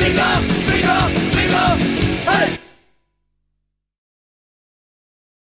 giving up.